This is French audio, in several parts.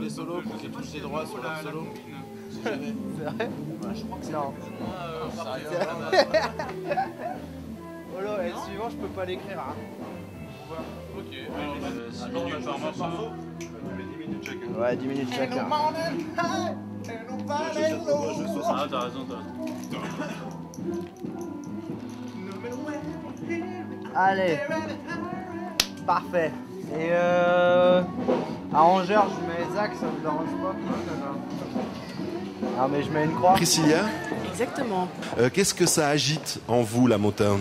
les solos pour qu'ils touchent les droits sur leur solo. C'est vrai Non. Olo, et le suivant, je peux pas l'écrire. Hein. Ok, alors euh, sinon on va faire un morceau. Ouais, 10 minutes chacun. Ah, t'as raison, t'as raison. Allez. Parfait. Et euh. Arrangeur, je mets Zach, ça me dérange pas. Non mais je mets une croix. Priscilla, Exactement. euh, qu'est-ce que ça agite en vous, la Motown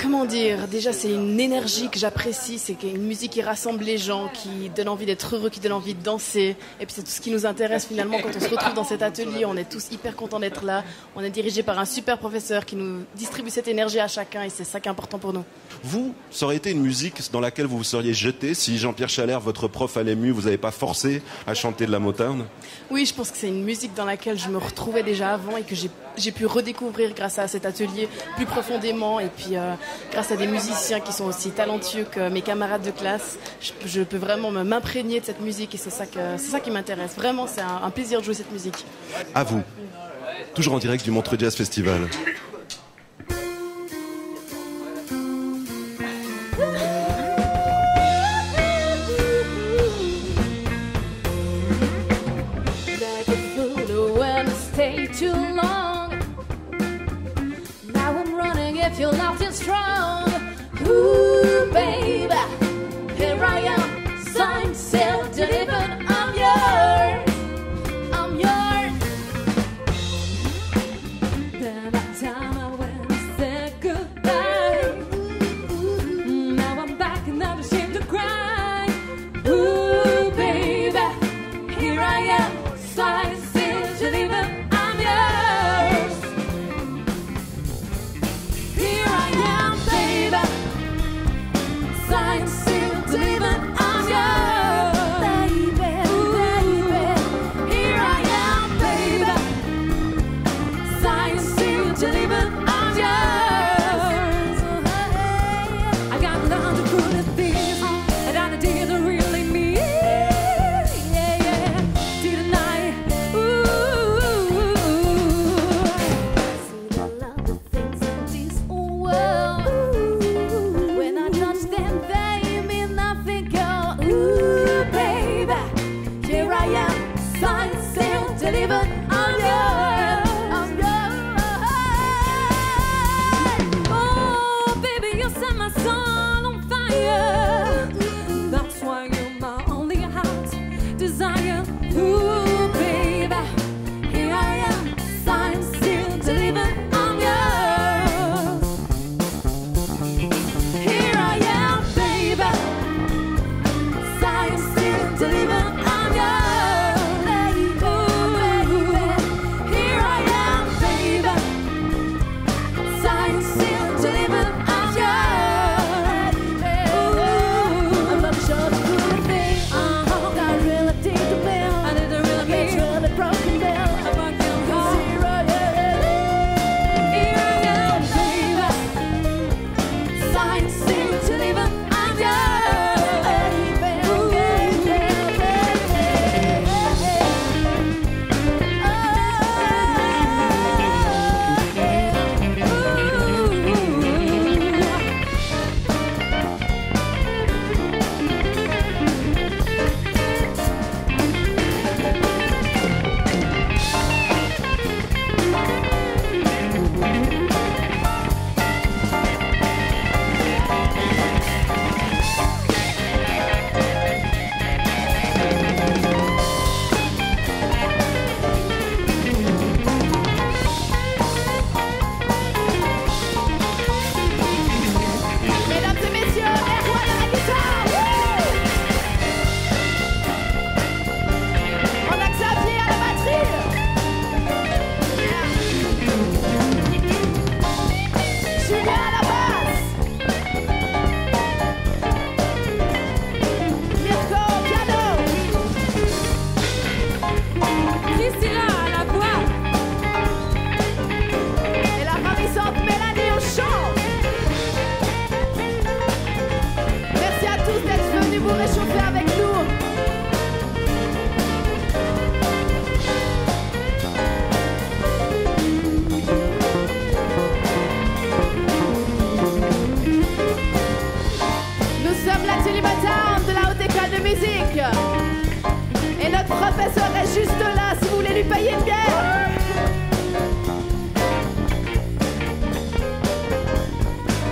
Comment dire Déjà, c'est une énergie que j'apprécie. C'est une musique qui rassemble les gens, qui donne envie d'être heureux, qui donne envie de danser. Et puis, c'est tout ce qui nous intéresse finalement quand on se retrouve dans cet atelier. On est tous hyper contents d'être là. On est dirigé par un super professeur qui nous distribue cette énergie à chacun. Et c'est ça qui est important pour nous. Vous, ça aurait été une musique dans laquelle vous vous seriez jeté si Jean-Pierre Chalère, votre prof à l'EMU, vous n'avez pas forcé à chanter de la Motown Oui, je pense que c'est une musique dans laquelle je me retrouvais déjà avant et que j'ai- pu redécouvrir grâce à cet atelier plus profondément et puis euh, grâce à des musiciens qui sont aussi talentueux que mes camarades de classe. Je, je peux vraiment me- m'imprégner de cette musique et c'est ça, que- c'est ça qui m'intéresse. Vraiment, c'est un, un plaisir de jouer cette musique. À vous. Toujours en direct du Montreux Jazz Festival. Too long. If your love is strong. Ooh, baby,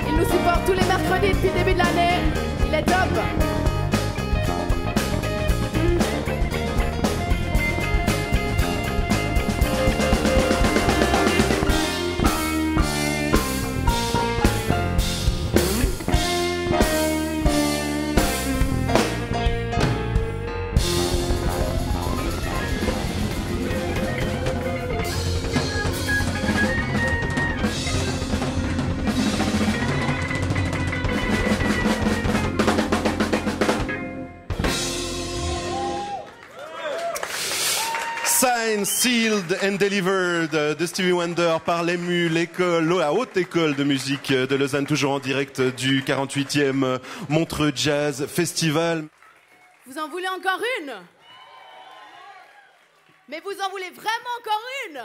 Il nous supporte tous les mercredis depuis le début de l'année, il est top! Sealed and delivered de Stevie Wonder par l'EMU, l'école, la haute école de musique de Lausanne, toujours en direct du 48e Montreux Jazz Festival. Vous en voulez encore une? Mais vous en voulez vraiment encore une?